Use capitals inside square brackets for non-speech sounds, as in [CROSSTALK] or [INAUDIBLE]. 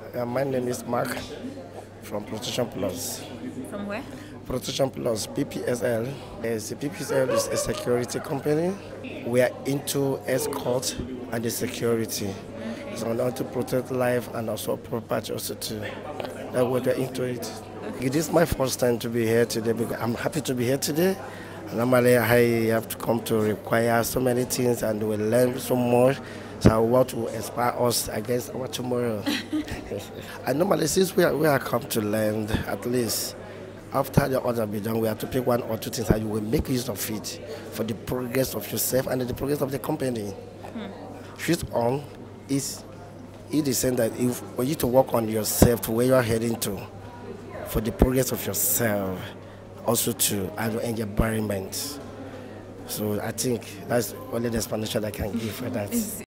Uh, my name is Mark from Protection Plus. From where? Protection Plus, PPSL. Yes, the PPSL is a security company. We are into escort and the security. So in order to protect life and also property also too. That's what we're into it. It is my first time to be here today because I'm happy to be here today. Normally I have to come to require so many things and we learn so much. So I will inspire us against our tomorrow. [LAUGHS] and normally since we are, we are come to land, at least after the order be done, we have to pick one or two things and you will make use of it for the progress of yourself and the progress of the company. Hmm. Switch on is it is saying that if for you to work on yourself to where you are heading to, for the progress of yourself, also to and the environment. So I think that's only the explanation I can give for that.